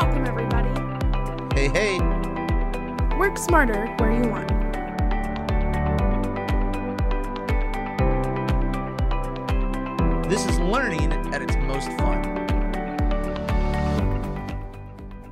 Welcome, everybody. Hey, hey. Work smarter where you want. This is learning at its most fun.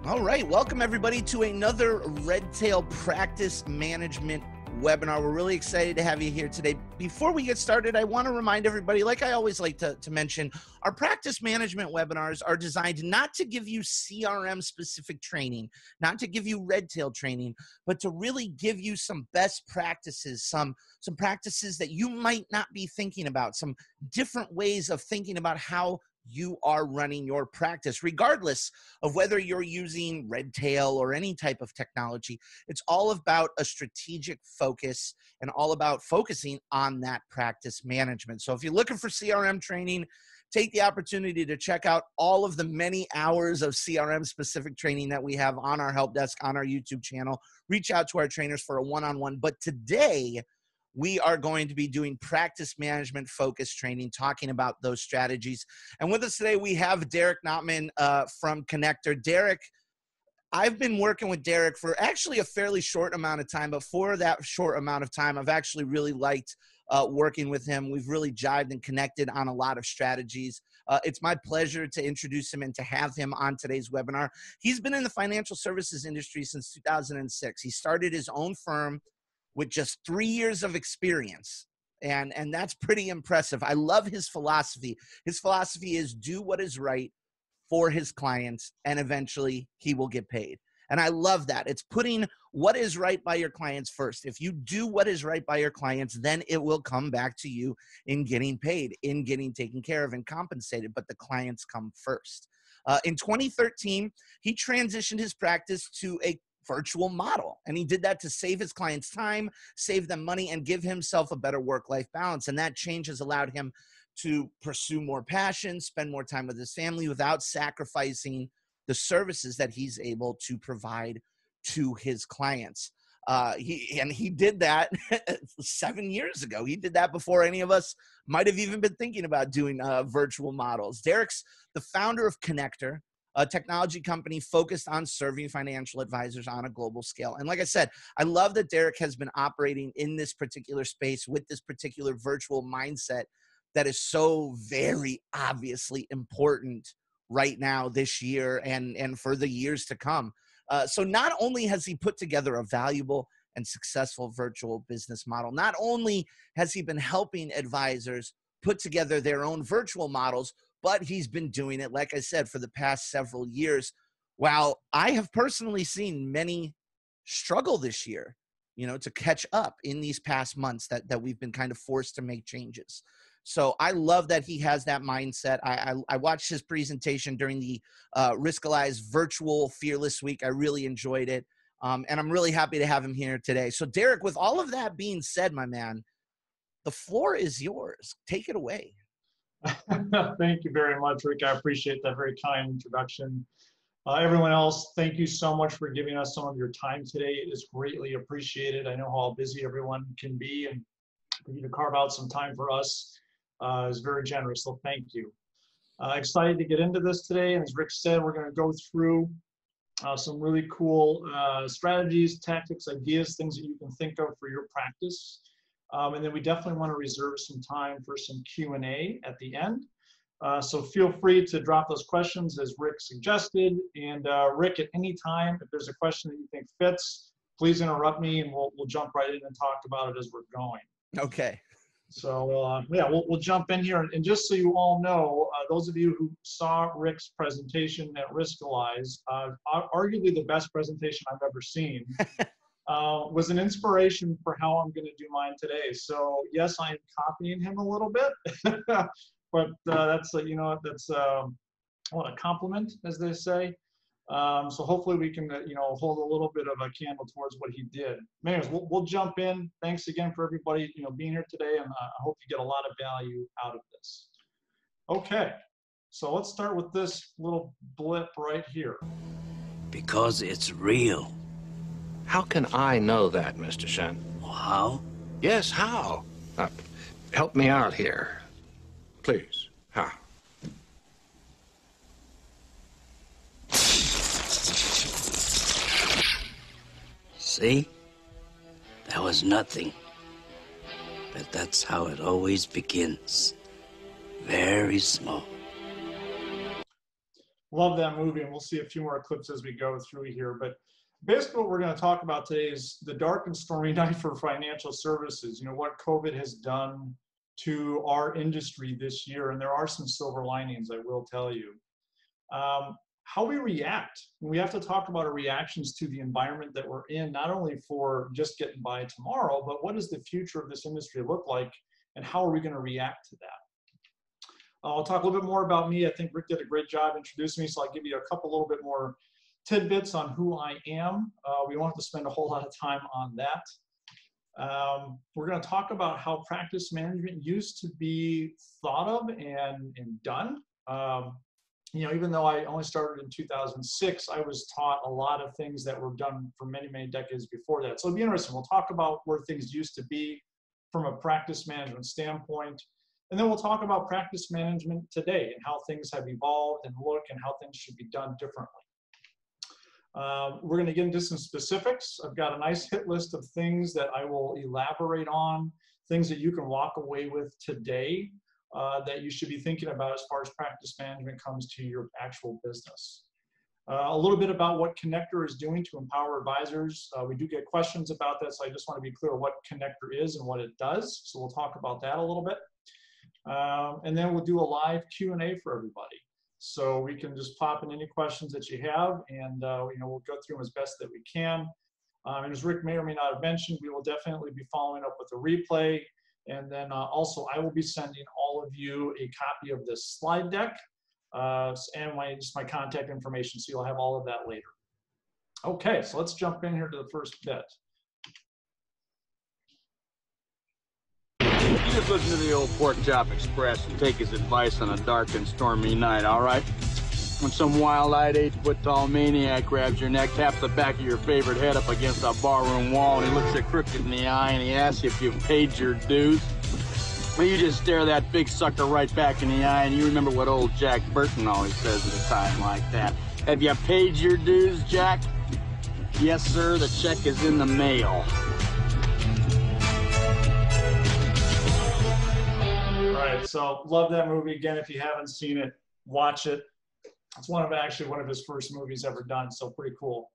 All right, welcome everybody to another Redtail Practice Management webinar. We're really excited to have you here today. Before we get started, I want to remind everybody, like I always like to, to mention, our practice management webinars are designed not to give you CRM specific training, not to give you Redtail training, but to really give you some best practices, some, some practices that you might not be thinking about, some different ways of thinking about how you are running your practice, regardless of whether you're using Redtail or any type of technology. It's all about a strategic focus and all about focusing on that practice management. So if you're looking for CRM training, take the opportunity to check out all of the many hours of CRM specific training that we have on our help desk, on our YouTube channel. Reach out to our trainers for a one on one. But today, we are going to be doing practice management focus training, talking about those strategies. And with us today, we have Derek Notman uh, from Conneqtor. Derek, I've been working with Derek for actually a fairly short amount of time, but for that short amount of time, I've actually really liked uh, working with him. We've really jived and connected on a lot of strategies. Uh, it's my pleasure to introduce him and to have him on today's webinar. He's been in the financial services industry since 2006. He started his own firm with just three years of experience and and that's pretty impressive. I love his philosophy. His philosophy is do what is right for his clients and eventually he will get paid. And i love that. It's putting what is right by your clients first. If you do what is right by your clients then it will come back to you in getting paid in getting taken care of and compensated but the clients come first. Uh, in 2013 he transitioned his practice to a virtual model. And he did that to save his clients time, save them money, and give himself a better work life balance. And that change has allowed him to pursue more passion, spend more time with his family without sacrificing the services that he's able to provide to his clients. Uh, he and he did that seven years ago. He did that before any of us might have even been thinking about doing uh, virtual models. Derek's the founder of Conneqtor, a technology company focused on serving financial advisors on a global scale. And like I said, I love that Derek has been operating in this particular space with this particular virtual mindset that is so very obviously important right now this year and and for the years to come. Uh, so not only has he put together a valuable and successful virtual business model, not only has he been helping advisors put together their own virtual models, but he's been doing it, like I said, for the past several years. While I have personally seen many struggle this year, you know, to catch up in these past months that, that we've been kind of forced to make changes. So I love that he has that mindset. I, I, I watched his presentation during the uh, Riskalyze virtual Fearless Week. I really enjoyed it. Um, and I'm really happy to have him here today. So, Derek, with all of that being said, my man, the floor is yours. Take it away. thank you very much, Rick. I appreciate that very kind introduction. Uh, everyone else, thank you so much for giving us some of your time today. It is greatly appreciated. I know how busy everyone can be, and for you to carve out some time for us uh, is very generous. So thank you. Uh, excited to get into this today, and as Rick said, we're going to go through uh, some really cool uh, strategies, tactics, ideas, things that you can think of for your practice. Um, and then we definitely want to reserve some time for some Q&A at the end. Uh, so feel free to drop those questions as Rick suggested. And uh, Rick, at any time, if there's a question that you think fits, please interrupt me and we'll, we'll jump right in and talk about it as we're going. Okay. So uh, yeah, we'll, we'll jump in here. And just so you all know, uh, those of you who saw Rick's presentation at Riskalyze, uh, arguably the best presentation I've ever seen. uh, was an inspiration for how I'm going to do mine today. So yes, I'm copying him a little bit, but uh, that's uh, you know that's um, what a compliment, as they say. Um, so hopefully we can uh, you know hold a little bit of a candle towards what he did. Anyways, we'll, we'll jump in. Thanks again for everybody you know being here today, and uh, I hope you get a lot of value out of this. Okay, so let's start with this little blip right here. Because it's real. How can I know that, Mr. Shen? How? Yes, how? Uh, help me out here. Please, how? See? That was nothing. But that's how it always begins. Very small. Love that movie, and we'll see a few more clips as we go through here. But basically, what we're going to talk about today is the dark and stormy night for financial services. You know, what COVID has done to our industry this year, and there are some silver linings, I will tell you. Um, how we react. We have to talk about our reactions to the environment that we're in, not only for just getting by tomorrow, but what does the future of this industry look like, and how are we going to react to that? I'll talk a little bit more about me. I think Rick did a great job introducing me, so I'll give you a couple little bit more tidbits on who I am. Uh, we won't have to spend a whole lot of time on that. Um, we're going to talk about how practice management used to be thought of and, and done. Um, you know, even though I only started in 2006, I was taught a lot of things that were done for many, many decades before that. So it'll be interesting. We'll talk about where things used to be from a practice management standpoint. And then we'll talk about practice management today and how things have evolved and look and how things should be done differently. Um, we're going to get into some specifics. I've got a nice hit list of things that I will elaborate on, things that you can walk away with today uh, that you should be thinking about as far as practice management comes to your actual business. Uh, a little bit about what Conneqtor is doing to empower advisors. Uh, we do get questions about this. so I just want to be clear what Conneqtor is and what it does. So we'll talk about that a little bit. Um, and then we'll do a live Q&A for everybody. So we can just pop in any questions that you have, and uh, you know we'll go through them as best that we can. Um, and as Rick may or may not have mentioned, we will definitely be following up with a replay and then uh, also I will be sending all of you a copy of this slide deck uh, and my, just my contact information. So you'll have all of that later. Okay, so let's jump in here to the first bit. You just listen to the old Pork Chop Express and take his advice on a dark and stormy night, all right? When some wild-eyed, eight-foot-tall maniac grabs your neck, taps the back of your favorite head up against a barroom wall, and he looks you crooked in the eye, and he asks you if you've paid your dues, well, you just stare that big sucker right back in the eye, and you remember what old Jack Burton always says at a time like that. Have you paid your dues, Jack? Yes, sir, the check is in the mail. Right, so love that movie. Again, if you haven't seen it, watch it. It's one of actually one of his first movies ever done, so pretty cool.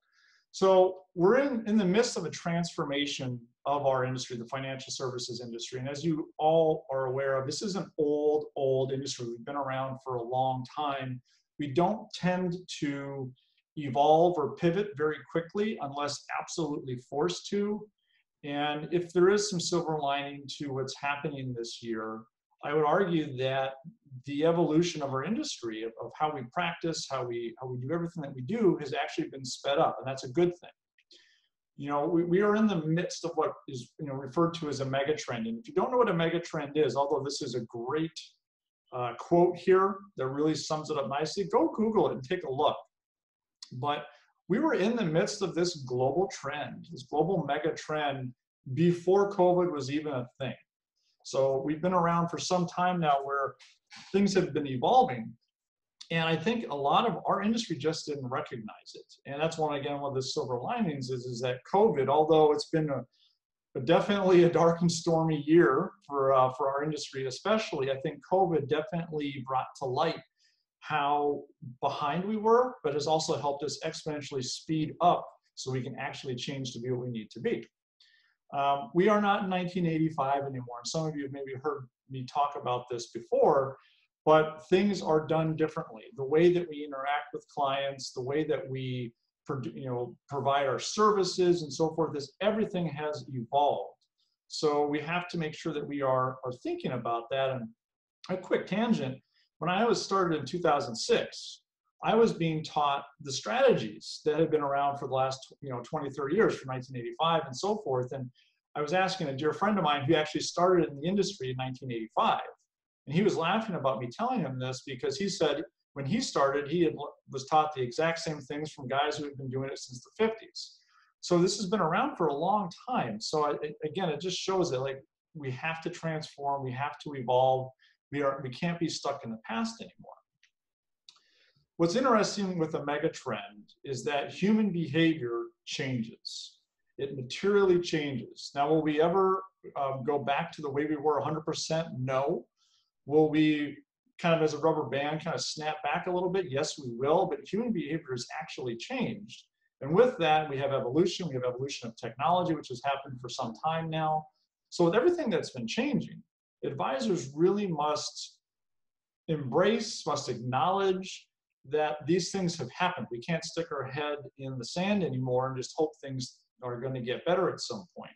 So we're in, in the midst of a transformation of our industry, the financial services industry. And as you all are aware of, this is an old, old industry. We've been around for a long time. We don't tend to evolve or pivot very quickly unless absolutely forced to. And if there is some silver lining to what's happening this year, I would argue that the evolution of our industry, of, of how we practice, how we how we do everything that we do, has actually been sped up, and that's a good thing. You know, we, we are in the midst of what is you know referred to as a mega trend, and if you don't know what a mega trend is, although this is a great uh, quote here that really sums it up nicely, go Google it and take a look. But we were in the midst of this global trend, this global mega trend, before COVID was even a thing. So we've been around for some time now where things have been evolving. And I think a lot of our industry just didn't recognize it. And that's one, again, one of the silver linings is, is that COVID, although it's been a, definitely a dark and stormy year for, uh, for our industry, especially, I think COVID definitely brought to light how behind we were, but has also helped us exponentially speed up so we can actually change to be what we need to be. Um, we are not in 1985 anymore. And some of you have maybe heard me talk about this before, but things are done differently. The way that we interact with clients, the way that we you know, provide our services and so forth, is everything has evolved. So we have to make sure that we are, are thinking about that. And a quick tangent, when I was started in 2006, I was being taught the strategies that had been around for the last, you know, 20, 30 years from 1985 and so forth. And I was asking a dear friend of mine who actually started in the industry in 1985. And he was laughing about me telling him this because he said when he started, he had, was taught the exact same things from guys who had been doing it since the 50s. So this has been around for a long time. So I, again, it just shows that like we have to transform, we have to evolve. We are we can't be stuck in the past anymore. What's interesting with a mega trend is that human behavior changes. It materially changes. Now, will we ever um, go back to the way we were 100%? No. Will we kind of as a rubber band kind of snap back a little bit? Yes, we will, but human behavior has actually changed. And with that, we have evolution, we have evolution of technology, which has happened for some time now. So with everything that's been changing, advisors really must embrace, must acknowledge that these things have happened. We can't stick our head in the sand anymore and just hope things are going to get better at some point.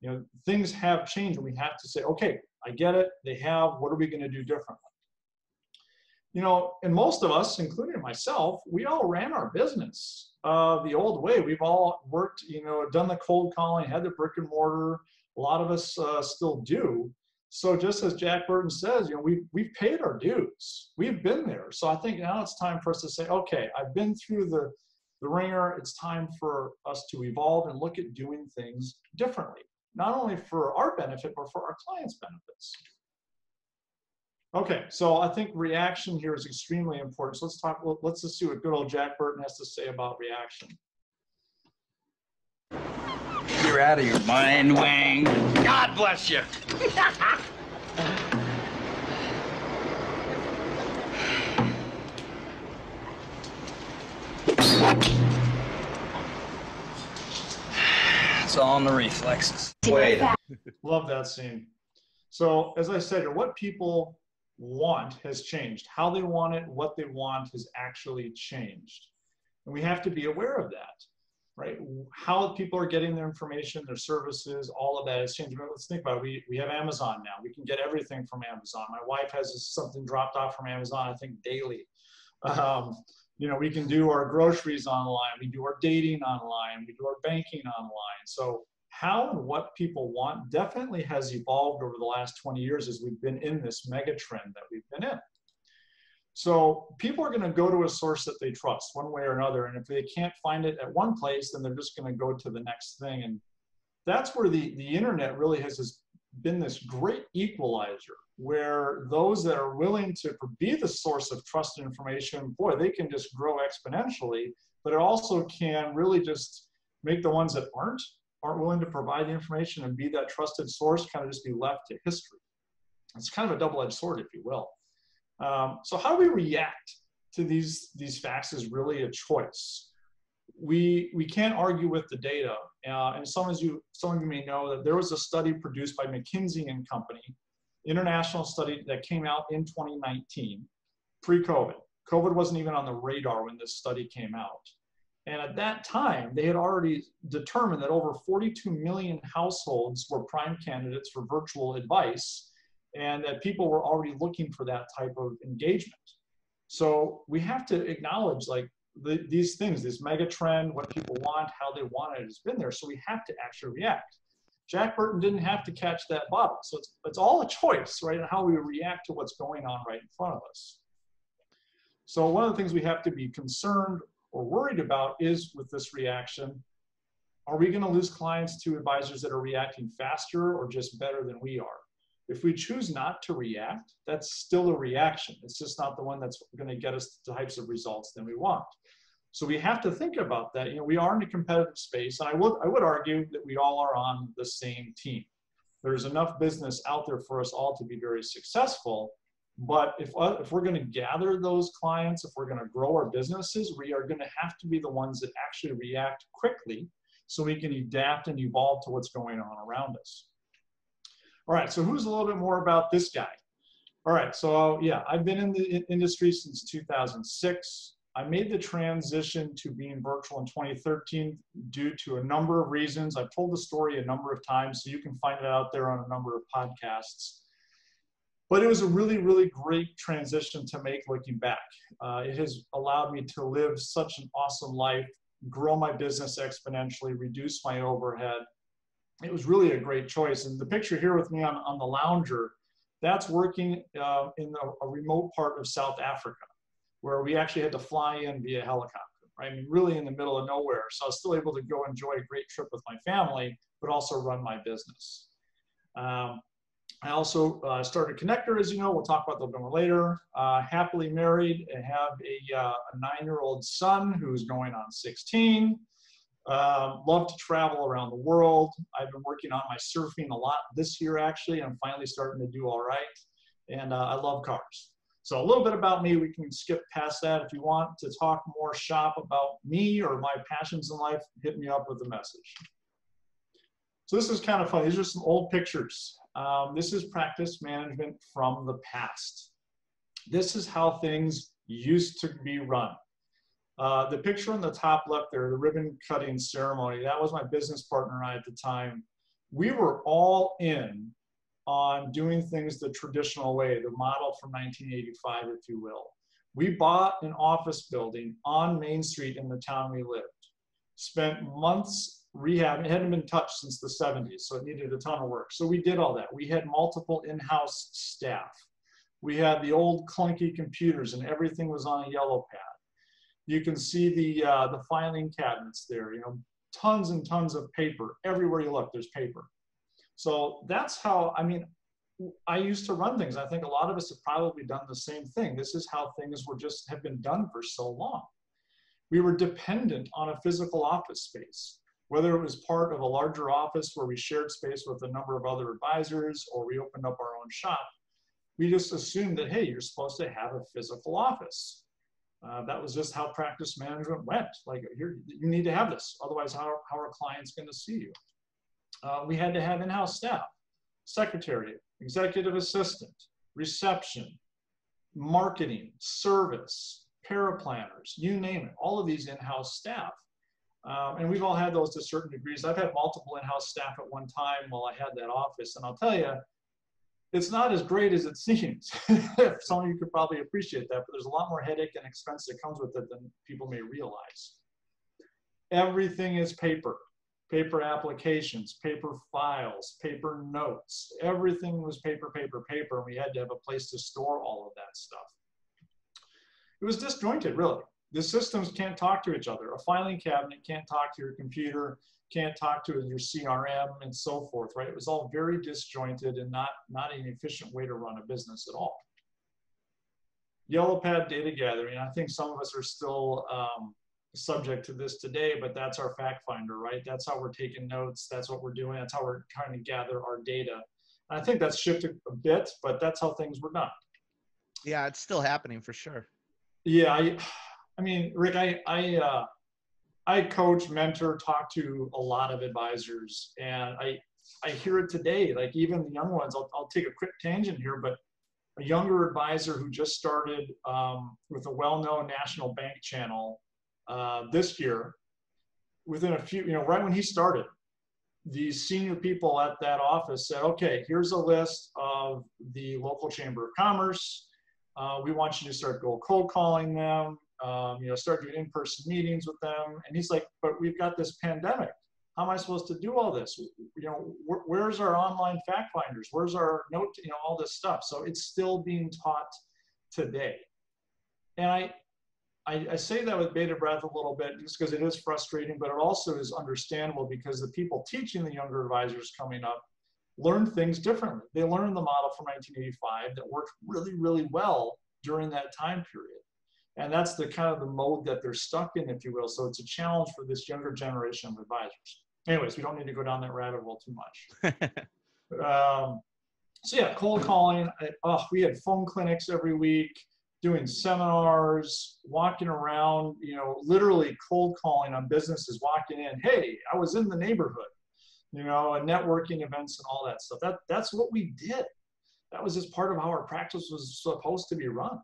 You know, things have changed and we have to say, okay, I get it, they have, what are we going to do differently? You know, and most of us, including myself, we all ran our business uh, the old way. We've all worked, you know, done the cold calling, had the brick and mortar. A lot of us uh, still do. So just as Jack Burton says, you know, we've, we've paid our dues. We've been there. So I think now it's time for us to say, okay, I've been through the, the ringer. It's time for us to evolve and look at doing things differently, not only for our benefit, but for our clients' benefits. Okay, so I think reaction here is extremely important. So let's talk, let's just see what good old Jack Burton has to say about reaction. You're out of your mind, Wang. God bless you. it's all in the reflexes. Wait. Love that scene. So, as I said, what people want has changed. How they want it, what they want has actually changed. And we have to be aware of that right? How people are getting their information, their services, all of that is changing. But let's think about it. We, we have Amazon now. We can get everything from Amazon. My wife has something dropped off from Amazon, I think daily. Um, you know, we can do our groceries online. We do our dating online. We do our banking online. So how and what people want definitely has evolved over the last 20 years as we've been in this mega trend that we've been in. So people are going to go to a source that they trust one way or another. And if they can't find it at one place, then they're just going to go to the next thing. And that's where the, the internet really has, has been this great equalizer where those that are willing to be the source of trusted information, boy, they can just grow exponentially, but it also can really just make the ones that aren't, aren't willing to provide the information and be that trusted source kind of just be left to history. It's kind of a double-edged sword, if you will. Um, so how do we react to these, these facts is really a choice. We, we can't argue with the data. Uh, and some of, you, some of you may know that there was a study produced by McKinsey and Company, international study that came out in 2019, pre-COVID. COVID wasn't even on the radar when this study came out. And at that time, they had already determined that over 42 million households were prime candidates for virtual advice and that people were already looking for that type of engagement. So we have to acknowledge like the, these things, this mega trend, what people want, how they want it has been there. So we have to actually react. Jack Burton didn't have to catch that bottle. So it's, it's all a choice, right? And how we react to what's going on right in front of us. So one of the things we have to be concerned or worried about is with this reaction, are we gonna lose clients to advisors that are reacting faster or just better than we are? If we choose not to react, that's still a reaction. It's just not the one that's going to get us the types of results that we want. So we have to think about that. You know, we are in a competitive space, and I would I would argue that we all are on the same team. There's enough business out there for us all to be very successful. But if, uh, if we're going to gather those clients, if we're going to grow our businesses, we are going to have to be the ones that actually react quickly so we can adapt and evolve to what's going on around us. All right, so who's a little bit more about this guy? All right, so yeah, I've been in the industry since 2006. I made the transition to being virtual in 2013 due to a number of reasons. I've told the story a number of times, so you can find it out there on a number of podcasts. But it was a really, really great transition to make looking back. Uh, it has allowed me to live such an awesome life, grow my business exponentially, reduce my overhead, it was really a great choice. And the picture here with me on, on the lounger, that's working uh, in a, a, remote part of South Africa, where we actually had to fly in via helicopter, right? I mean, really in the middle of nowhere. So I was still able to go enjoy a great trip with my family, but also run my business. Um, I also uh, started Conneqtor, as you know, we'll talk about that a little bit more later. Uh, happily married and have a, uh, a nine-year-old son who's going on 16. Um, love to travel around the world. I've been working on my surfing a lot this year, actually. I'm finally starting to do all right. And uh, I love cars. So a little bit about me, we can skip past that. If you want to talk more shop about me or my passions in life, hit me up with a message. So this is kind of fun. These are some old pictures. Um, this is practice management from the past. This is how things used to be run. Uh, the picture on the top left there, the ribbon cutting ceremony, that was my business partner and I at the time. We were all in on doing things the traditional way, the model from 1985, if you will. We bought an office building on Main Street in the town we lived, spent months rehab. It hadn't been touched since the 70s, so it needed a ton of work. So we did all that. We had multiple in-house staff. We had the old clunky computers and everything was on a yellow pad. You can see the, uh, the filing cabinets there, you know, tons and tons of paper. Everywhere you look, there's paper. So that's how, I mean, I used to run things. I think a lot of us have probably done the same thing. This is how things were just have been done for so long. We were dependent on a physical office space, whether it was part of a larger office where we shared space with a number of other advisors or we opened up our own shop. We just assumed that, hey, you're supposed to have a physical office. Uh, that was just how practice management went. Like, you need to have this. Otherwise, how, how are clients going to see you? Uh, we had to have in-house staff, secretary, executive assistant, reception, marketing, service, paraplanners, you name it, all of these in-house staff. Um, and we've all had those to certain degrees. I've had multiple in-house staff at one time while I had that office. And I'll tell you, it's not as great as it seems. Some of you could probably appreciate that, but there's a lot more headache and expense that comes with it than people may realize. Everything is paper paper applications, paper files, paper notes. Everything was paper, paper, paper, and we had to have a place to store all of that stuff. It was disjointed, really. The systems can't talk to each other. A filing cabinet can't talk to your computer, can't talk to your CRM, and so forth, right? It was all very disjointed and not, not an efficient way to run a business at all. Yellow pad data gathering. I think some of us are still um, subject to this today, but that's our fact finder, right? That's how we're taking notes. That's what we're doing. That's how we're trying to gather our data. And I think that's shifted a bit, but that's how things were done. Yeah, it's still happening for sure. Yeah, I, I mean, Rick, I, I, uh, I coach, mentor, talk to a lot of advisors, and I, I hear it today. Like even the young ones. I'll, I'll take a quick tangent here, but a younger advisor who just started um, with a well-known national bank channel uh, this year, within a few, you know, right when he started, the senior people at that office said, okay, here's a list of the local chamber of commerce. Uh, we want you to start go cold calling them, um, you know, start doing in-person meetings with them. And he's like, but we've got this pandemic. How am I supposed to do all this? You know, wh where's our online fact finders? Where's our note, you know, all this stuff. So it's still being taught today. And I, I, I, say that with bated breath a little bit just because it is frustrating, but it also is understandable because the people teaching the younger advisors coming up learn things differently. They learn the model from 1985 that worked really, really well during that time period. And that's the kind of the mode that they're stuck in, if you will. So it's a challenge for this younger generation of advisors. Anyways, we don't need to go down that rabbit hole too much. um, so yeah, cold calling. I, oh, we had phone clinics every week doing seminars, walking around, you know, literally cold calling on businesses, walking in, hey, I was in the neighborhood, you know, and networking events and all that stuff. That, that's what we did. That was just part of how our practice was supposed to be run.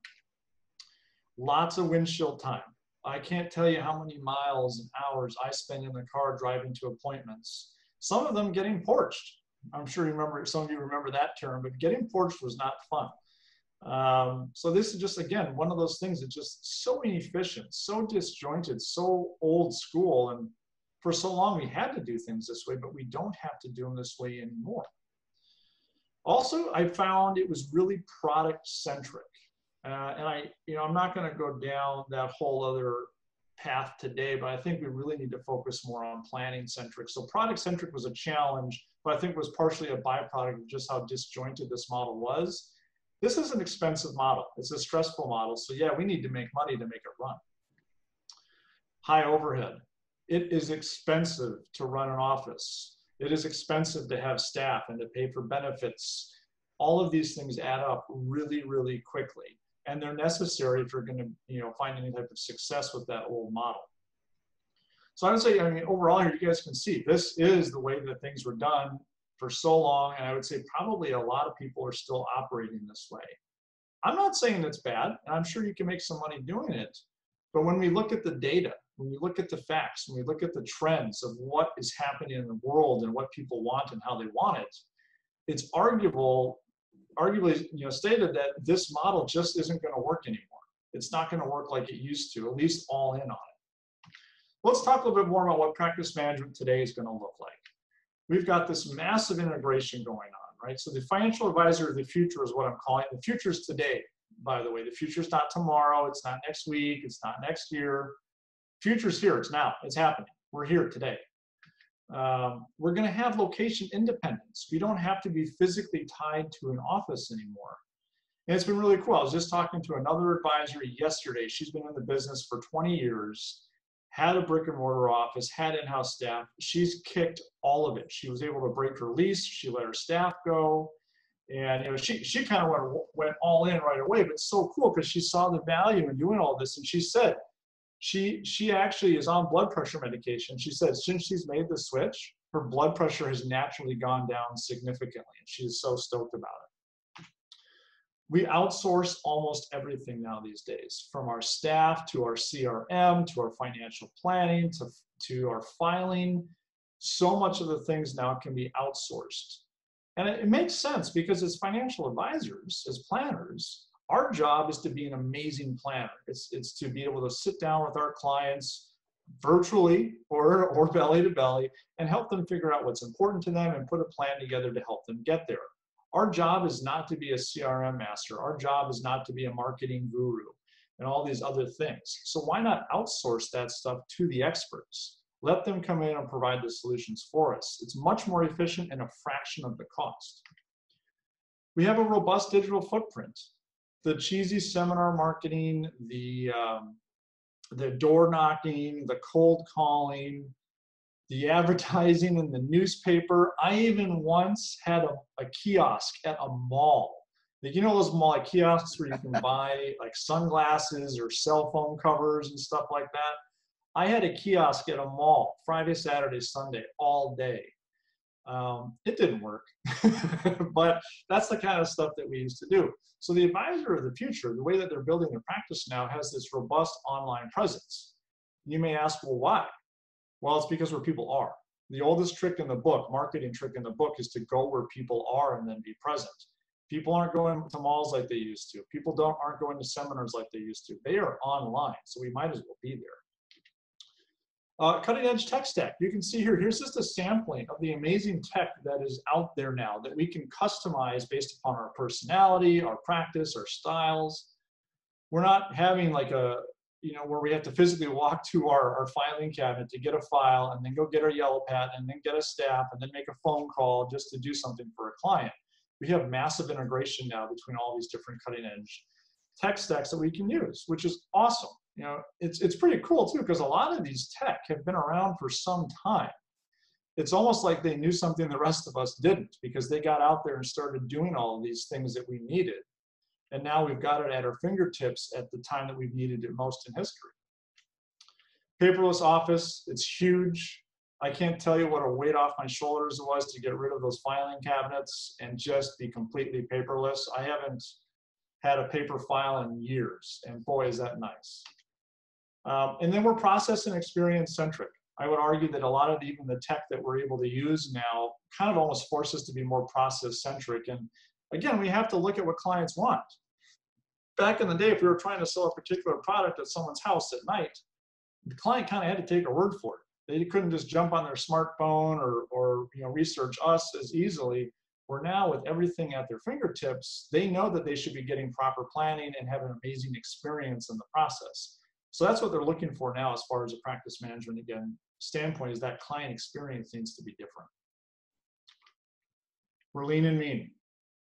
Lots of windshield time. I can't tell you how many miles and hours I spend in the car driving to appointments. Some of them getting porched. I'm sure you remember, some of you remember that term, but getting porched was not fun. Um, so this is just, again, one of those things that's just so inefficient, so disjointed, so old school. And for so long, we had to do things this way, but we don't have to do them this way anymore. Also, I found it was really product centric. Uh, and I, you know, I'm not going to go down that whole other path today, but I think we really need to focus more on planning centric. So product centric was a challenge, but I think was partially a byproduct of just how disjointed this model was. This is an expensive model. It's a stressful model. So yeah, we need to make money to make it run. High overhead. it is expensive to run an office. It is expensive to have staff and to pay for benefits. All of these things add up really, really quickly. And they're necessary if you're going to, you know, find any type of success with that old model. So I would say, I mean, overall here, you guys can see this is the way that things were done for so long. And I would say probably a lot of people are still operating this way. I'm not saying it's bad. And I'm sure you can make some money doing it. But when we look at the data, when we look at the facts, when we look at the trends of what is happening in the world and what people want and how they want it, it's arguable, arguably, you know, stated that this model just isn't going to work anymore. It's not going to work like it used to, at least all in on it. Let's talk a little bit more about what practice management today is going to look like. We've got this massive integration going on, right? So the financial advisor of the future is what I'm calling. The future is today by the way. The future's not tomorrow, it's not next week, it's not next year. Future's here, it's now, it's happening. We're here today. Um, we're going to have location independence. We don't have to be physically tied to an office anymore. And it's been really cool. I was just talking to another advisor yesterday. She's been in the business for 20 years, had a brick and mortar office, had in house staff. She's kicked all of it. She was able to break her lease, she let her staff go. And you know, she she kind of went went all in right away. But it's so cool because she saw the value in doing all this, and she said she she actually is on blood pressure medication. She said since she's made the switch, her blood pressure has naturally gone down significantly, and she's so stoked about it. We outsource almost everything now these days, from our staff to our CRM to our financial planning to, to our filing. So much of the things now can be outsourced. And it, it makes sense because as financial advisors, as planners, our job is to be an amazing planner. It's, it's to be able to sit down with our clients virtually or, or belly to belly and help them figure out what's important to them and put a plan together to help them get there. Our job is not to be a CRM master. Our job is not to be a marketing guru and all these other things. So why not outsource that stuff to the experts? Let them come in and provide the solutions for us. It's much more efficient and a fraction of the cost. We have a robust digital footprint. The cheesy seminar marketing, the, um, the door knocking, the cold calling, the advertising in the newspaper. I even once had a, a kiosk at a mall. Like, you know those mall like kiosks where you can buy like sunglasses or cell phone covers and stuff like that. I had a kiosk at a mall Friday, Saturday, Sunday, all day. Um, it didn't work, but that's the kind of stuff that we used to do. So the advisor of the future, the way that they're building their practice now, has this robust online presence. You may ask, well, why? Well, it's because where people are. The oldest trick in the book, marketing trick in the book, is to go where people are and then be present. People aren't going to malls like they used to. People don't aren't going to seminars like they used to. They are online, so we might as well be there. Uh, cutting edge tech stack. You can see here, here's just a sampling of the amazing tech that is out there now that we can customize based upon our personality, our practice, our styles. We're not having like a, you know, where we have to physically walk to our, our filing cabinet to get a file and then go get our yellow pad and then get a staff and then make a phone call just to do something for a client. We have massive integration now between all these different cutting edge tech stacks that we can use, which is awesome you know, it's, it's pretty cool too, because a lot of these tech have been around for some time. It's almost like they knew something the rest of us didn't because they got out there and started doing all of these things that we needed. And now we've got it at our fingertips at the time that we've needed it most in history. Paperless office, it's huge. I can't tell you what a weight off my shoulders it was to get rid of those filing cabinets and just be completely paperless. I haven't had a paper file in years, and boy, is that nice. Um, and then we're process and experience centric. I would argue that a lot of even the tech that we're able to use now kind of almost forces to be more process centric. And again, we have to look at what clients want. Back in the day, if we were trying to sell a particular product at someone's house at night, the client kind of had to take a word for it. They couldn't just jump on their smartphone or, or you know, research us as easily. We're now, with everything at their fingertips, they know that they should be getting proper planning and have an amazing experience in the process. So that's what they're looking for now as far as a practice management again standpoint is that client experience needs to be different. We're lean and mean.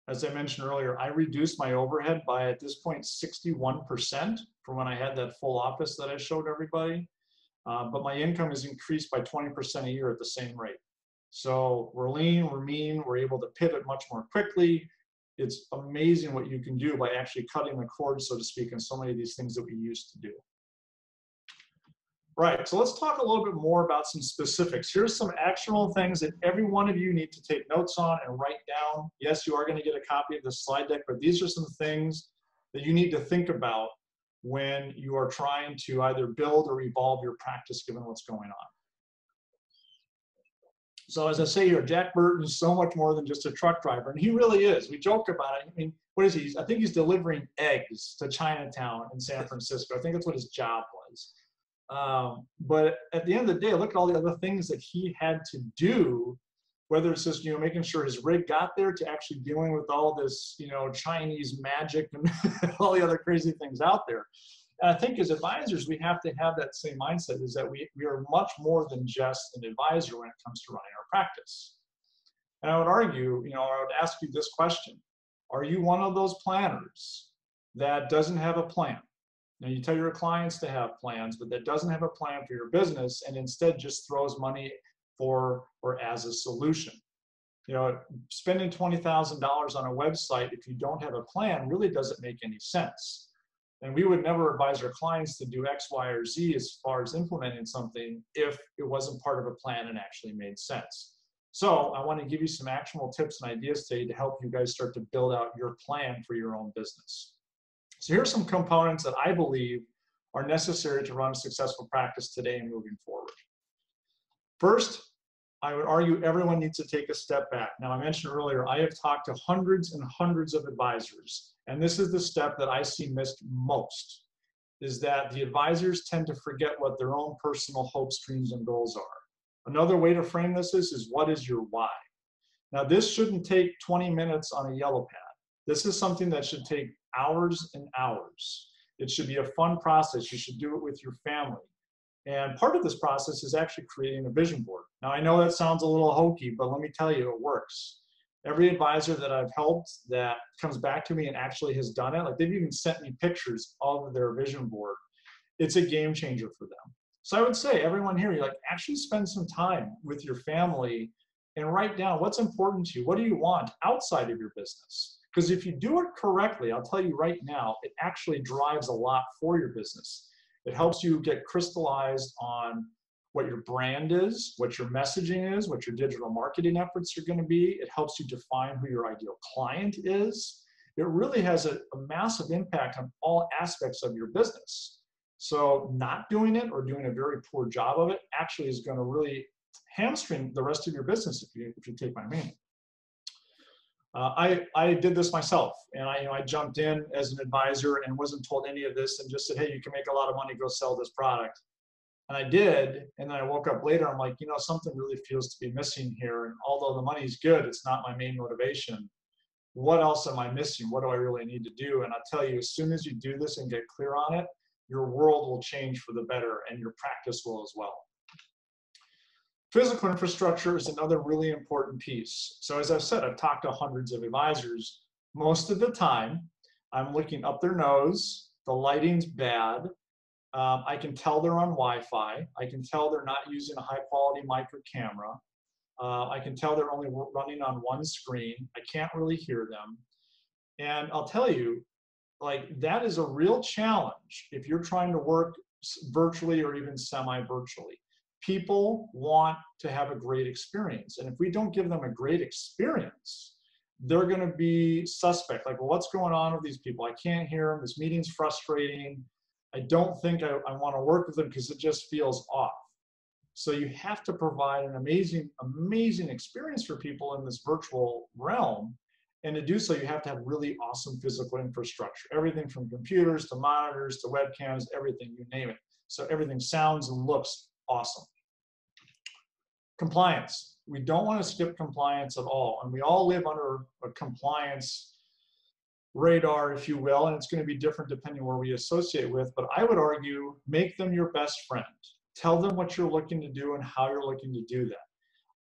As I mentioned earlier, I reduced my overhead by at this point 61% from when I had that full office that I showed everybody. uh, but my income has increased by 20% a year at the same rate. So we're lean, we're mean, we're able to pivot much more quickly. It's amazing what you can do by actually cutting the cord, so to speak, in so many of these things that we used to do. Right, so let's talk a little bit more about some specifics. Here's some actionable things that every one of you need to take notes on and write down. Yes, you are going to get a copy of the slide deck, but these are some things that you need to think about when you are trying to either build or evolve your practice given what's going on. So as I say here, Jack Burton is so much more than just a truck driver, and he really is. We joke about it. I mean, what is he? I think he's delivering eggs to Chinatown in San Francisco. I think that's what his job was. Um, but at the end of the day, look at all the other things that he had to do, whether it's just, you know, making sure his rig got there to actually dealing with all this, you know, Chinese magic and all the other crazy things out there. And I think as advisors, we have to have that same mindset is that we, we are much more than just an advisor when it comes to running our practice. And I would argue, you know, I would ask you this question. Are you one of those planners that doesn't have a plan? Now you tell your clients to have plans, but that doesn't have a plan for your business and instead just throws money for or as a solution. You know, spending $20,000 on a website if you don't have a plan really doesn't make any sense. And we would never advise our clients to do X, Y, or Z as far as implementing something if it wasn't part of a plan and actually made sense. So I want to give you some actionable tips and ideas today to help you guys start to build out your plan for your own business. So here are some components that I believe are necessary to run a successful practice today and moving forward. First, I would argue everyone needs to take a step back. Now, I mentioned earlier, I have talked to hundreds and hundreds of advisors, and this is the step that I see missed most, is that the advisors tend to forget what their own personal hopes, dreams, and goals are. Another way to frame this is, is what is your why? Now, this shouldn't take 20 minutes on a yellow pad. This is something that should take hours and hours. It should be a fun process. You should do it with your family. And part of this process is actually creating a vision board. Now, I know that sounds a little hokey, but let me tell you, it works. Every advisor that I've helped that comes back to me and actually has done it, like they've even sent me pictures of their vision board. It's a game changer for them. So I would say, everyone here, you like actually spend some time with your family and write down what's important to you. What do you want outside of your business? Because if you do it correctly, I'll tell you right now, it actually drives a lot for your business. It helps you get crystallized on what your brand is, what your messaging is, what your digital marketing efforts are going to be. It helps you define who your ideal client is. It really has a, a massive impact on all aspects of your business. So, not doing it or doing a very poor job of it actually is going to really hamstring the rest of your business if you, if you take my meaning. Uh, I, I did this myself and I, you know, I jumped in as an advisor and wasn't told any of this and just said, hey, you can make a lot of money, go sell this product. And I did. And then I woke up later, I'm like, you know, something really feels to be missing here. And although the money's good, it's not my main motivation. What else am I missing? What do I really need to do? And I'll tell you, as soon as you do this and get clear on it, your world will change for the better and your practice will as well. Physical infrastructure is another really important piece. So as I've said, I've talked to hundreds of advisors. Most of the time, I'm looking up their nose, the lighting's bad, um, I can tell they're on Wi-Fi. I can tell they're not using a high quality micro camera. Uh, I can tell they're only running on one screen. I can't really hear them. And I'll tell you, like that is a real challenge if you're trying to work virtually or even semi-virtually people want to have a great experience. And if we don't give them a great experience, they're going to be suspect. Like, well, what's going on with these people? I can't hear them. This meeting's frustrating. I don't think I, I want to work with them because it just feels off. So you have to provide an amazing, amazing experience for people in this virtual realm. And to do so, you have to have really awesome physical infrastructure. Everything from computers to monitors to webcams, everything, you name it. So everything sounds and looks awesome. Compliance. We don't want to skip compliance at all. And we all live under a compliance radar, if you will, and it's going to be different depending on where we associate with. But I would argue make them your best friend. Tell them what you're looking to do and how you're looking to do that.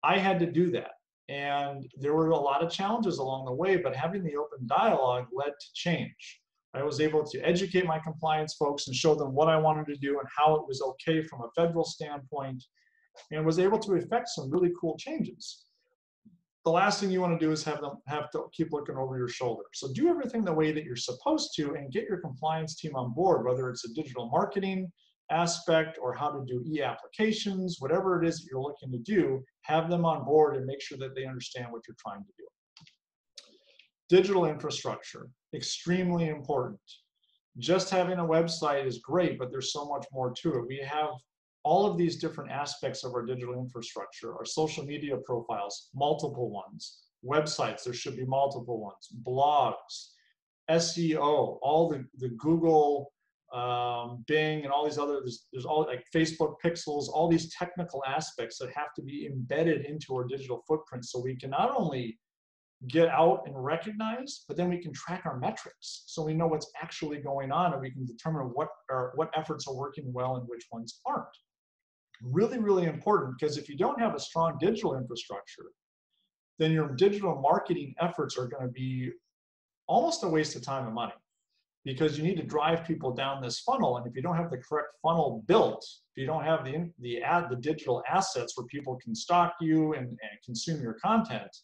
I had to do that. And there were a lot of challenges along the way, but having the open dialogue led to change. I was able to educate my compliance folks and show them what I wanted to do and how it was okay from a federal standpoint, and was able to effect some really cool changes. The last thing you want to do is have them have to keep looking over your shoulder. So do everything the way that you're supposed to and get your compliance team on board, whether it's a digital marketing aspect or how to do e-applications, whatever it is that you're looking to do, have them on board and make sure that they understand what you're trying to do. Digital infrastructure, extremely important. Just having a website is great, but there's so much more to it. We have all of these different aspects of our digital infrastructure, our social media profiles, multiple ones, websites, there should be multiple ones, blogs, SEO, all the, the Google um, Bing and all these other, there's, there's all like Facebook pixels, all these technical aspects that have to be embedded into our digital footprint so we can not only get out and recognize, but then we can track our metrics so we know what's actually going on and we can determine what are what efforts are working well and which ones aren't. Really, really important because if you don't have a strong digital infrastructure, then your digital marketing efforts are going to be almost a waste of time and money because you need to drive people down this funnel. And if you don't have the correct funnel built, if you don't have the the ad the digital assets where people can stalk you and, and consume your content,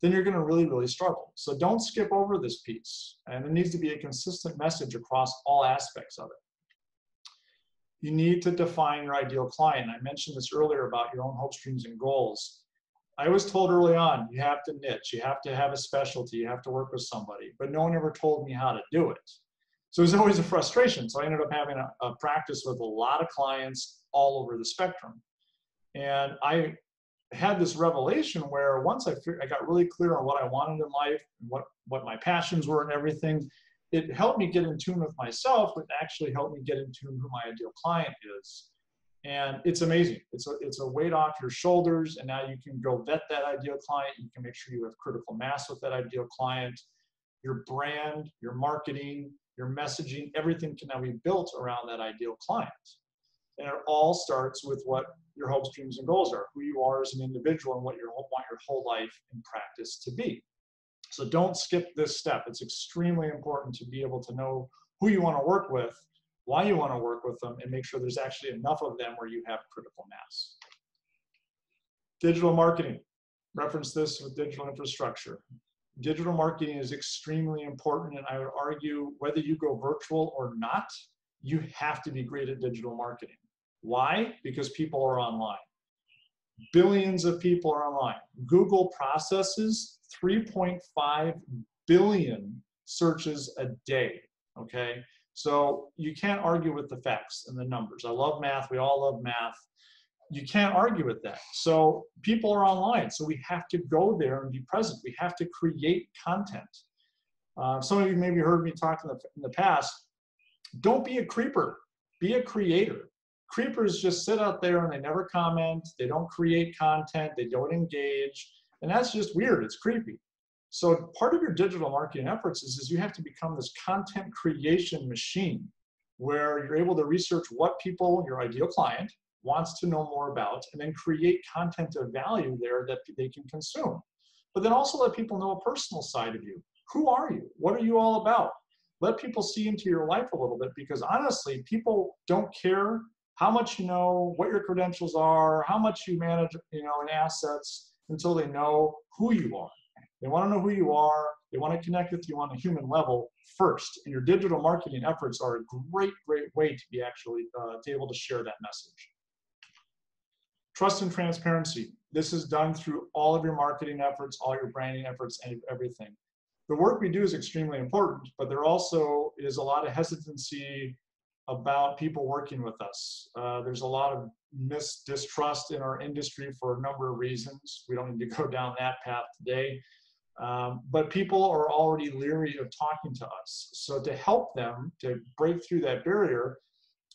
then you're going to really really struggle. So don't skip over this piece. And it needs to be a consistent message across all aspects of it. You need to define your ideal client. I mentioned this earlier about your own hopes, dreams, and goals. I was told early on, you have to niche, you have to have a specialty, you have to work with somebody, but no one ever told me how to do it. So it was always a frustration. So I ended up having a, a practice with a lot of clients all over the spectrum. And I had this revelation where once I, I got really clear on what I wanted in life, and what, what my passions were and everything, it helped me get in tune with myself, but actually helped me get in tune who my ideal client is and it's amazing. It's a, it's a weight off your shoulders, and now you can go vet that ideal client. You can make sure you have critical mass with that ideal client. Your brand, your marketing, your messaging, everything can now be built around that ideal client. And it all starts with what your hopes, dreams, and goals are, who you are as an individual, and what you want your whole life in practice to be. So don't skip this step. It's extremely important to be able to know who you want to work with why you want to work with them, and make sure there's actually enough of them where you have critical mass. Digital marketing. Reference this with digital infrastructure. Digital marketing is extremely important, and I would argue whether you go virtual or not, you have to be great at digital marketing. Why? Because people are online. Billions of people are online. Google processes 3.5 billion searches a day. Okay. So you can't argue with the facts and the numbers. I love math. We all love math. You can't argue with that. So people are online. So we have to go there and be present. We have to create content. Uh, some of you maybe heard me talk in the, in the past. Don't be a creeper. Be a creator. Creepers just sit out there and they never comment. They don't create content. They don't engage. And that's just weird. It's creepy. So part of your digital marketing efforts is, is you have to become this content creation machine where you're able to research what people, your ideal client, wants to know more about, and then create content of value there that they can consume. But then also let people know a personal side of you. Who are you? What are you all about? Let people see into your life a little bit because honestly, people don't care how much you know, what your credentials are, how much you manage, you know, in assets until they know who you are. They want to know who you are. They want to connect with you on a human level first. And your digital marketing efforts are a great, great way to be actually uh, to able to share that message. Trust and transparency. This is done through all of your marketing efforts, all your branding efforts, and everything. The work we do is extremely important, but there also is a lot of hesitancy about people working with us. Uh, there's a lot of misdistrust in our industry for a number of reasons. We don't need to go down that path today. Um, but people are already leery of talking to us. So to help them to break through that barrier,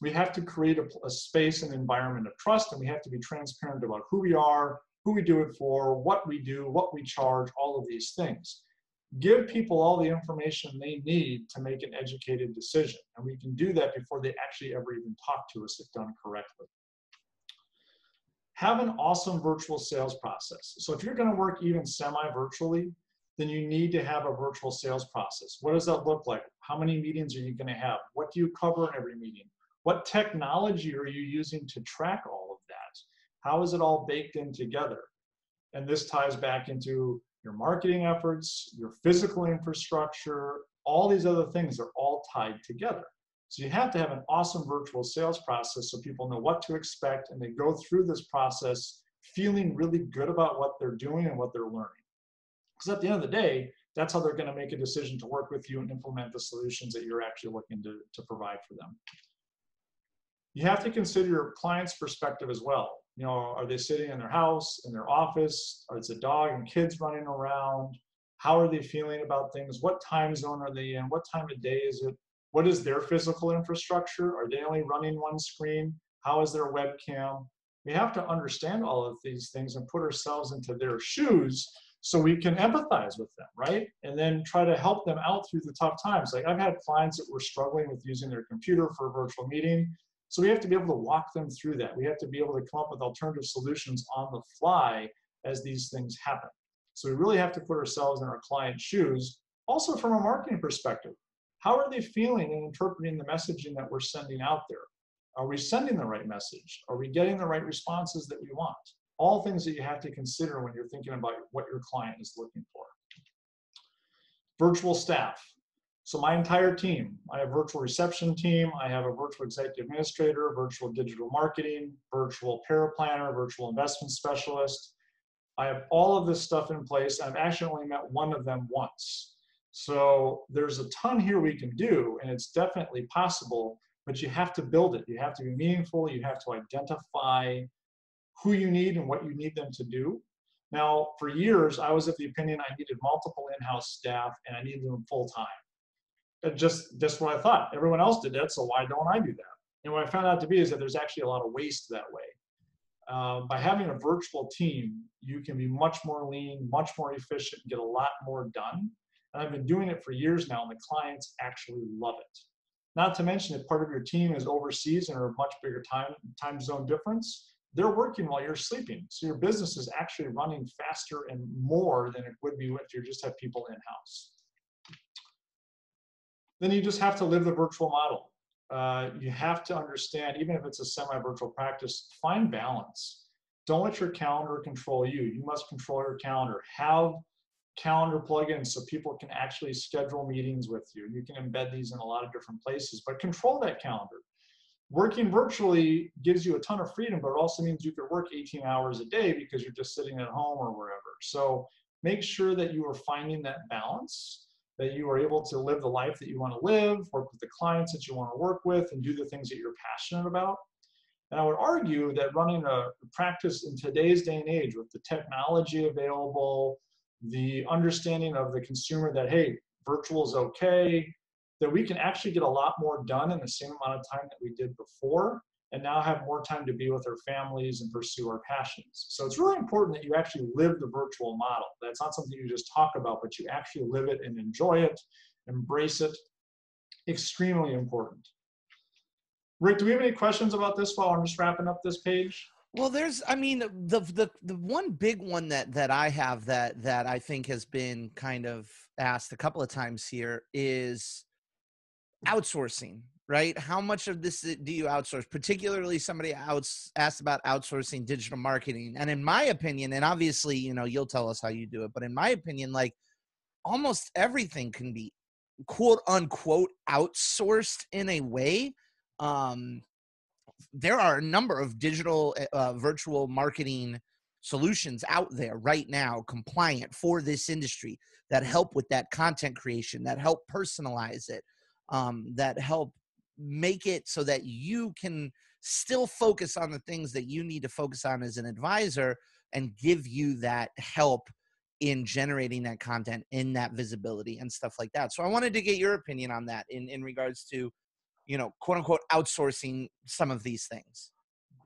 we have to create a, a space and environment of trust, and we have to be transparent about who we are, who we do it for, what we do, what we charge, all of these things. Give people all the information they need to make an educated decision. And we can do that before they actually ever even talk to us if done correctly have an awesome virtual sales process. So if you're going to work even semi-virtually, then you need to have a virtual sales process. What does that look like? How many meetings are you going to have? What do you cover in every meeting? What technology are you using to track all of that? How is it all baked in together? And this ties back into your marketing efforts, your physical infrastructure, all these other things are all tied together. So you have to have an awesome virtual sales process so people know what to expect and they go through this process feeling really good about what they're doing and what they're learning. Because at the end of the day, that's how they're going to make a decision to work with you and implement the solutions that you're actually looking to, to provide for them. You have to consider your client's perspective as well. You know, are they sitting in their house, in their office? It's a dog and kids running around? How are they feeling about things? What time zone are they in? What time of day is it? What is their physical infrastructure? Are they only running one screen? How is their webcam? We have to understand all of these things and put ourselves into their shoes so we can empathize with them, right? And then try to help them out through the tough times. Like I've had clients that were struggling with using their computer for a virtual meeting. So we have to be able to walk them through that. We have to be able to come up with alternative solutions on the fly as these things happen. So we really have to put ourselves in our client's shoes. Also from a marketing perspective, how are they feeling and interpreting the messaging that we're sending out there? Are we sending the right message? Are we getting the right responses that we want? all things that you have to consider when you're thinking about what your client is looking for. Virtual staff. So my entire team, I have virtual reception team, I have a virtual executive administrator, virtual digital marketing, virtual paraplanner, virtual investment specialist. I have all of this stuff in place. I've actually only met one of them once. So there's a ton here we can do, and it's definitely possible, but you have to build it. You have to be meaningful. You have to identify who you need and what you need them to do. Now, for years, I was of the opinion I needed multiple in-house staff and I needed them full-time. Just, just what I thought. Everyone else did that, so why don't I do that? And what I found out to be is that there's actually a lot of waste that way. Uh, by having a virtual team, you can be much more lean, much more efficient, and get a lot more done. And I've been doing it for years now, and the clients actually love it. Not to mention, if part of your team is overseas and are a much bigger time time zone difference, they're working while you're sleeping. So your business is actually running faster and more than it would be if you just have people in house. Then you just have to live the virtual model. Uh, you have to understand, even if it's a semi virtual practice, find balance. Don't let your calendar control you. You must control your calendar. Have calendar plugins so people can actually schedule meetings with you. You can embed these in a lot of different places, but control that calendar working virtually gives you a ton of freedom, but it also means you could work 18 hours a day because you're just sitting at home or wherever. So make sure that you are finding that balance, that you are able to live the life that you want to live, work with the clients that you want to work with, and do the things that you're passionate about. And I would argue that running a practice in today's day and age with the technology available, the understanding of the consumer that, hey, virtual is okay, that we can actually get a lot more done in the same amount of time that we did before and now have more time to be with our families and pursue our passions. So it's really important that you actually live the virtual model. That's not something you just talk about, but you actually live it and enjoy it, embrace it. Extremely important. Rick, do we have any questions about this while I'm just wrapping up this page? Well, there's, I mean, the the the one big one that that I have that that I think has been kind of asked a couple of times here is outsourcing right? How much of this do you outsource? Particularly somebody outs asked about outsourcing digital marketing and in my opinion and obviously you know you'll tell us how you do it but in my opinion like almost everything can be quote unquote outsourced in a way. Um there are a number of digital eh, uh, virtual marketing solutions out there right now compliant for this industry that help with that content creation that help personalize it um, that help make it so that you can still focus on the things that you need to focus on as an advisor and give you that help in generating that content in that visibility and stuff like that. So i wanted to get your opinion on that in in regards to you know quote unquote outsourcing some of these things.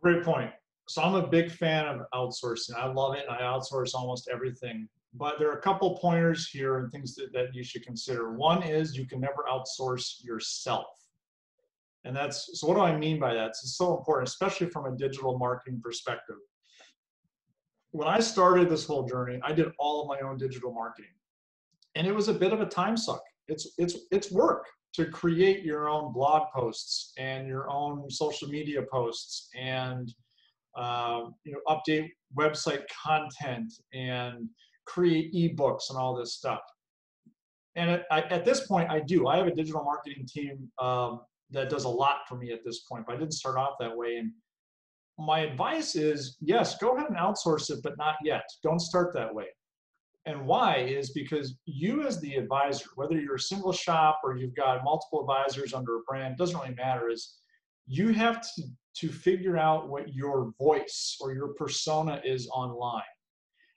Great point. So i'm a big fan of outsourcing. I love it. I outsource almost everything. But there are a couple pointers here and things that, that you should consider. One is you can never outsource yourself. And that's, so what do I mean by that? It's so important, especially from a digital marketing perspective. When I started this whole journey, I did all of my own digital marketing. and it was a bit of a time suck. It's it's it's work to create your own blog posts and your own social media posts and uh, you know update website content and create ebooks and all this stuff. And at, I, at this point, I do. I have a digital marketing team um, that does a lot for me at this point, but I didn't start off that way. And my advice is yes, go ahead and outsource it, but not yet. Don't start that way. And why is because you, as the advisor, whether you're a single shop or you've got multiple advisors under a brand, doesn't really matter, is you have to, to figure out what your voice or your persona is online.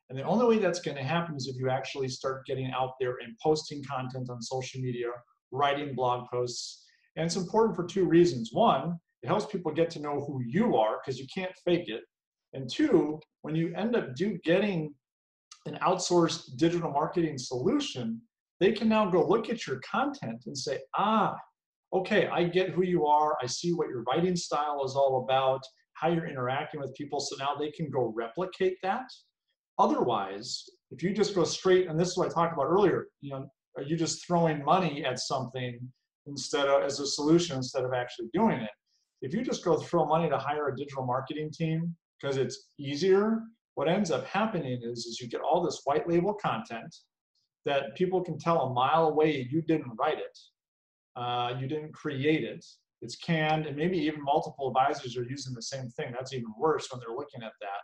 And the only way that's going to happen is if you actually start getting out there and posting content on social media, writing blog posts. And it's important for two reasons. One, it helps people get to know who you are because you can't fake it. And two, when you end up do getting an outsourced digital marketing solution, they can now go look at your content and say, ah, okay, I get who you are. I see what your writing style is all about, how you're interacting with people. So now they can go replicate that. Otherwise, if you just go straight, and this is what I talked about earlier, you know, are you just throwing money at something instead of as a solution instead of actually doing it? If you just go throw money to hire a digital marketing team because it's easier, what ends up happening is, is you get all this white label content that people can tell a mile away you didn't write it, uh, you didn't create it, it's canned, and maybe even multiple advisors are using the same thing. That's even worse when they're looking at that.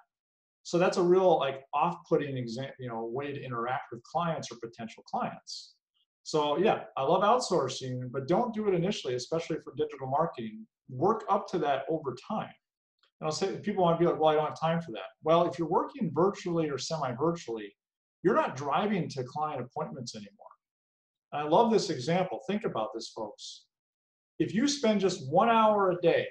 So that's a real like off-putting exam, you know, way to interact with clients or potential clients. So yeah, I love outsourcing, but don't do it initially, especially for digital marketing. Work up to that over time. And I'll say people want to be like, well, I don't have time for that. Well, if you're working virtually or semi-virtually, you're not driving to client appointments anymore. And I love this example. Think about this, folks. If you spend just one hour a day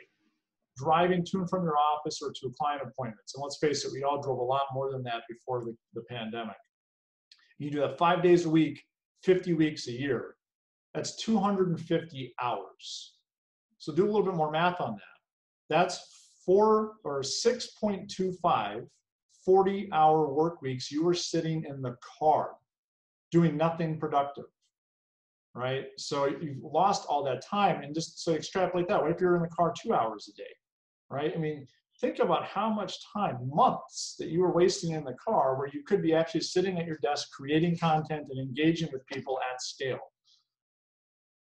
driving to and from your office or to client appointments, and let's face it, we all drove a lot more than that before the, the pandemic. You do that five days a week, 50 weeks a year. That's 250 hours. So do a little bit more math on that. That's four or 6.25 40 hour work weeks, you were sitting in the car doing nothing productive, right? So you've lost all that time. And just so extrapolate that, what if you're in the car two hours a day, right? I mean, think about how much time, months, that you were wasting in the car where you could be actually sitting at your desk creating content and engaging with people at scale.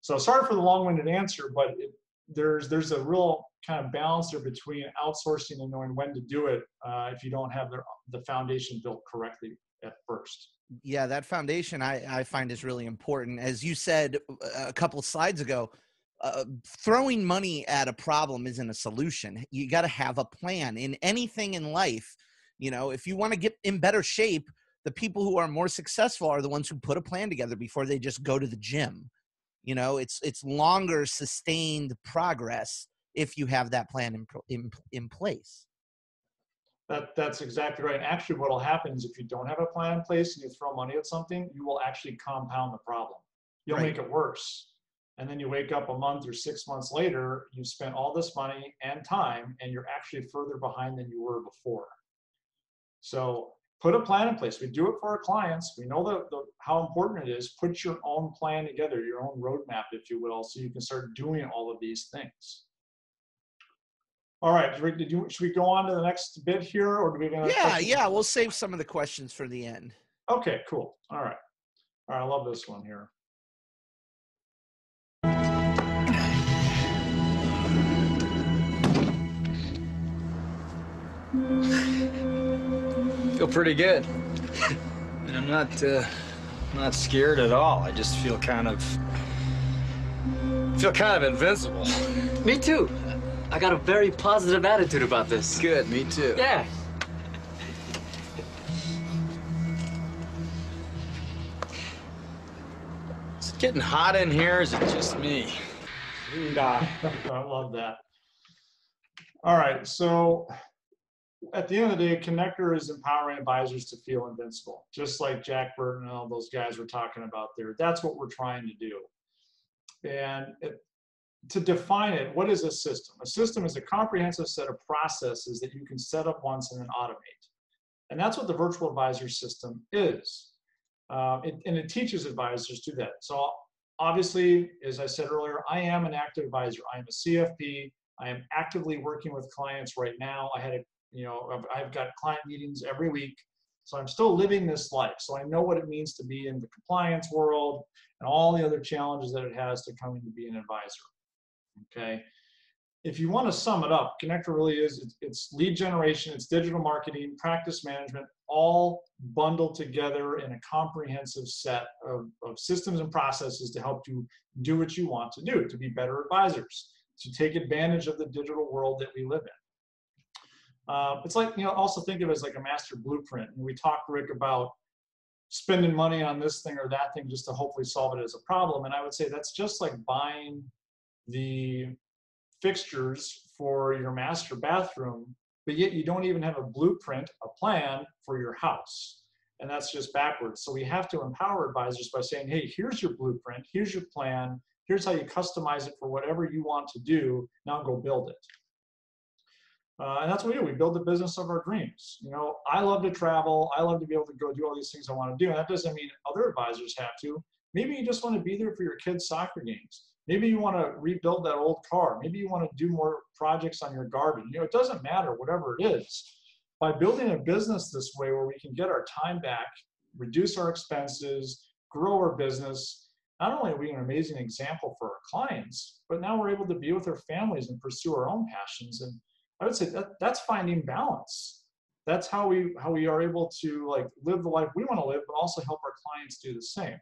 So sorry for the long-winded answer, but it, there's there's a real kind of balance there between outsourcing and knowing when to do it uh, if you don't have the, the foundation built correctly at first yeah that foundation i, I find is really important as you said a couple slides ago uh, throwing money at a problem isn't a solution. You got to have a plan. In anything in life you know if you want to get in better shape the people who are more successful are the ones who put a plan together before they just go to the gym. You know it's it's longer sustained progress if you have that plan in in, in place. That that's exactly right. Actually what will happen is if you don't have a plan in place and you throw money at something you will actually compound the problem. You'll right. make it worse and then you wake up a month or six months later you've spent all this money and time and you're actually further behind than you were before so put a plan in place. We do it for our clients. We know the, the, how important it is. Put your own plan together, your own roadmap, if you will, so you can start doing all of these things. All right, did you, should we go on to the next bit here, or do we? Have yeah, yeah, we'll save some of the questions for the end. Okay, cool. All right, all right. I love this one here. Feel pretty good. and I'm not, uh, not scared at all. I just feel kind of, feel kind of invincible. Me too. I got a very positive attitude about this. Good, me too. Yeah. Is it getting hot in here? Is it just me? Nah, I love that. All right, so at the end of the day, Conneqtor is empowering advisors to feel invincible, just like Jack Burton and all those guys were talking about there. That's what we're trying to do. And it, to define it, what is a system? A system is a comprehensive set of processes that you can set up once and then automate. And that's what the virtual advisor system is. Uh, it, and it teaches advisors to that. So obviously, as I said earlier, I am an active advisor. I am a CFP. I am actively working with clients right now. I had a, you know, I've, I've got client meetings every week. So I'm still living this life. So I know what it means to be in the compliance world and all the other challenges that it has to coming to be an advisor. Okay. If you want to sum it up, Conneqtor really is it's, it's lead generation, it's digital marketing, practice management, all bundled together in a comprehensive set of, of systems and processes to help you do what you want to do, to be better advisors, to take advantage of the digital world that we live in. Uh, it's like, you know, also think of it as like a master blueprint. And we talked, Rick, about spending money on this thing or that thing just to hopefully solve it as a problem. And I would say that's just like buying the fixtures for your master bathroom, but yet you don't even have a blueprint, a plan for your house. And that's just backwards. So we have to empower advisors by saying, hey, here's your blueprint, here's your plan, here's how you customize it for whatever you want to do. Now go build it. Uh, and that's what we do. We build the business of our dreams. You know, I love to travel. I love to be able to go do all these things I want to do. And that doesn't mean other advisors have to. Maybe you just want to be there for your kids' soccer games. Maybe you want to rebuild that old car. Maybe you want to do more projects on your garden. You know, it doesn't matter, whatever it is. By building a business this way where we can get our time back, reduce our expenses, grow our business, not only are we an amazing example for our clients, but now we're able to be with our families and pursue our own passions. And I would say that that's finding balance. That's how we how we are able to like live the life we want to live, but also help our clients do the same.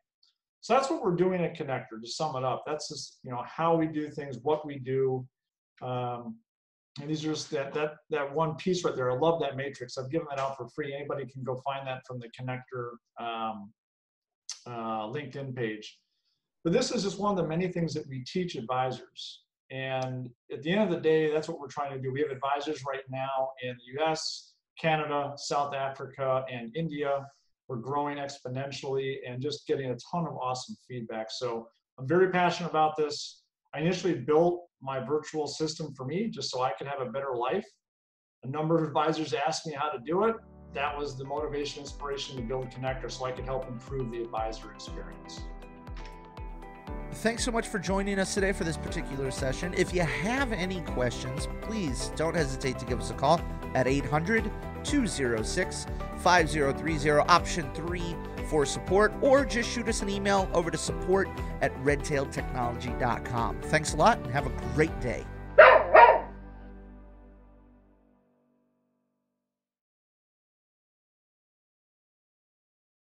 So that's what we're doing at Conneqtor. To sum it up, that's just you know how we do things, what we do, um, and these are just that that that one piece right there. I love that matrix. I've given that out for free. Anybody can go find that from the Conneqtor um, uh, LinkedIn page. But this is just one of the many things that we teach advisors. And at the end of the day, that's what we're trying to do. We have advisors right now in the US, Canada, South Africa, and India. We're growing exponentially and just getting a ton of awesome feedback. So I'm very passionate about this. I initially built my virtual system for me just so I could have a better life. A number of advisors asked me how to do it. That was the motivation, inspiration to build Conneqtor so I could help improve the advisor experience. Thanks so much for joining us today for this particular session. If you have any questions, please don't hesitate to give us a call at 800 206 5030, option 3 for support, or just shoot us an email over to support at redtailtechnology.com. Thanks a lot and have a great day.